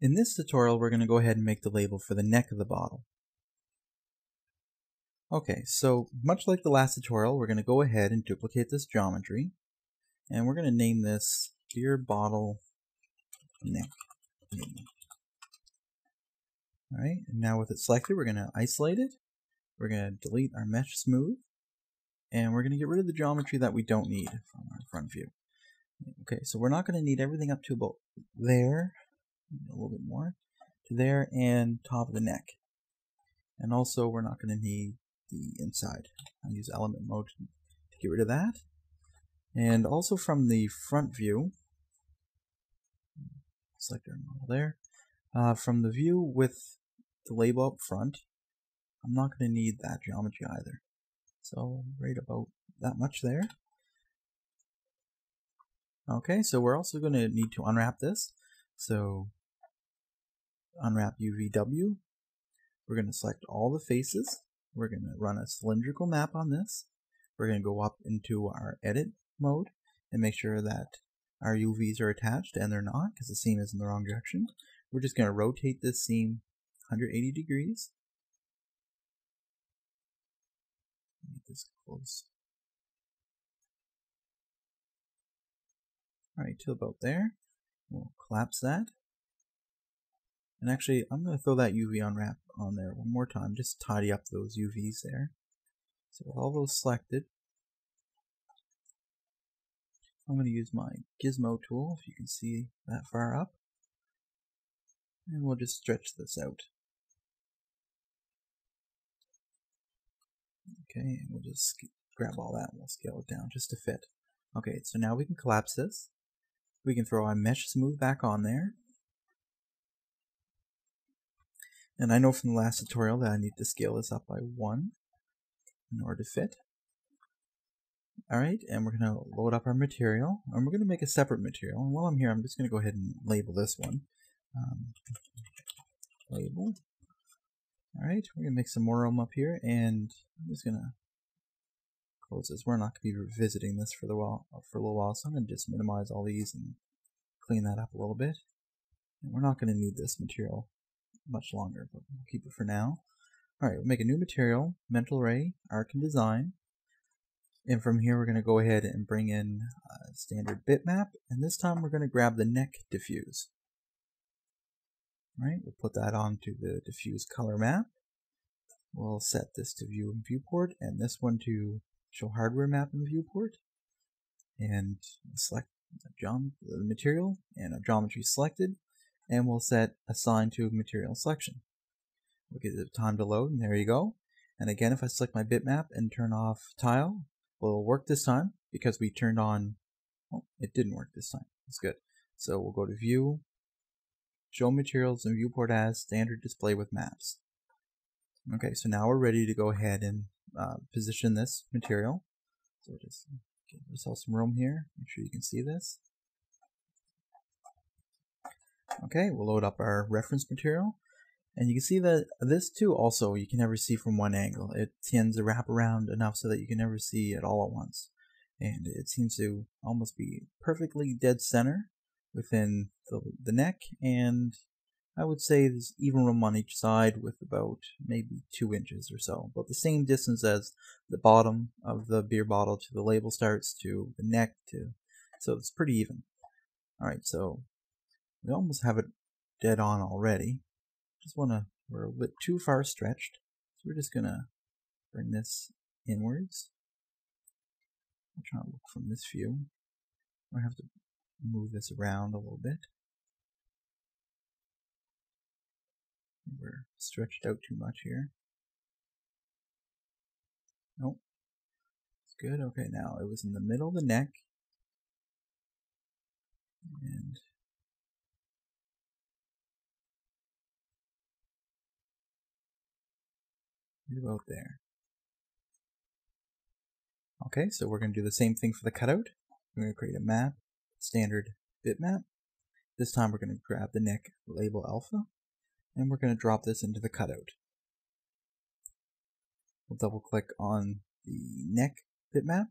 In this tutorial, we're going to go ahead and make the label for the neck of the bottle. Okay, so much like the last tutorial, we're going to go ahead and duplicate this geometry, and we're going to name this beer bottle neck. Alright, and now with it selected, we're going to isolate it, we're going to delete our mesh smooth, and we're going to get rid of the geometry that we don't need from our front view. Okay, so we're not going to need everything up to about there, a little bit more to there and top of the neck. And also we're not going to need the inside. I'll use element mode to get rid of that. And also from the front view, select our model there, uh, from the view with the label up front, I'm not going to need that geometry either. So right about that much there. Okay, so we're also going to need to unwrap this. So unwrap UVW. We're going to select all the faces. We're going to run a cylindrical map on this. We're going to go up into our edit mode and make sure that our UVs are attached and they're not because the seam is in the wrong direction. We're just going to rotate this seam 180 degrees. Make this close. Alright, to about there. We'll collapse that. And actually, I'm going to throw that UV unwrap on there one more time, just tidy up those UVs there. So all those selected, I'm going to use my gizmo tool, if you can see that far up. And we'll just stretch this out. Okay, and we'll just grab all that and we'll scale it down just to fit. Okay, so now we can collapse this. We can throw our mesh smooth back on there. And I know from the last tutorial that I need to scale this up by 1 in order to fit. Alright, and we're going to load up our material, and we're going to make a separate material. And while I'm here, I'm just going to go ahead and label this one. Um, label. Alright, we're going to make some more room up here, and I'm just going to close this. We're not going to be revisiting this for, the while, for a little while, so I'm going to just minimize all these and clean that up a little bit. And we're not going to need this material much longer, but we'll keep it for now. Alright, we'll make a new material, mental ray, Arch and Design. And from here we're going to go ahead and bring in a standard bitmap, and this time we're going to grab the neck diffuse. Alright, we'll put that onto the diffuse color map. We'll set this to view and viewport, and this one to show hardware map and viewport. And select the material and a geometry selected and we'll set assign to material selection. We'll give it time to load, and there you go. And again, if I select my bitmap and turn off tile, well, it'll work this time because we turned on, oh, it didn't work this time. That's good. So we'll go to view, show materials and viewport as standard display with maps. Okay, so now we're ready to go ahead and uh, position this material. So just give ourselves some room here. Make sure you can see this. Okay, we'll load up our reference material. And you can see that this too also you can never see from one angle. It tends to wrap around enough so that you can never see it all at once. And it seems to almost be perfectly dead center within the, the neck and I would say there's even room on each side with about maybe two inches or so. About the same distance as the bottom of the beer bottle to the label starts to the neck to so it's pretty even. Alright, so we almost have it dead on already. Just want to, we're a bit too far stretched. So we're just going to bring this inwards. I'm trying to look from this view. I have to move this around a little bit. We're stretched out too much here. Nope. It's good. Okay, now it was in the middle of the neck. And about there. Okay, so we're going to do the same thing for the cutout. We're going to create a map, standard bitmap. This time we're going to grab the neck label alpha, and we're going to drop this into the cutout. We'll double click on the neck bitmap.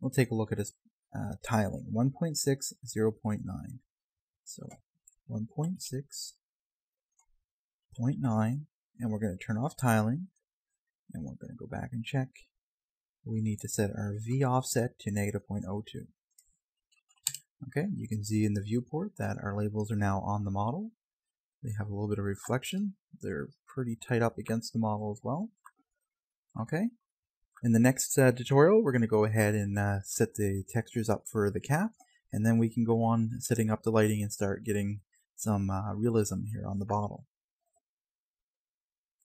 We'll take a look at its uh, tiling, 1.6, 0.9. So 1.6, 0.9 and we're going to turn off tiling and we're going to go back and check. We need to set our V offset to negative 0.02. Okay, you can see in the viewport that our labels are now on the model. They have a little bit of reflection. They're pretty tight up against the model as well. Okay, in the next uh, tutorial, we're going to go ahead and uh, set the textures up for the cap, and then we can go on setting up the lighting and start getting some uh, realism here on the bottle.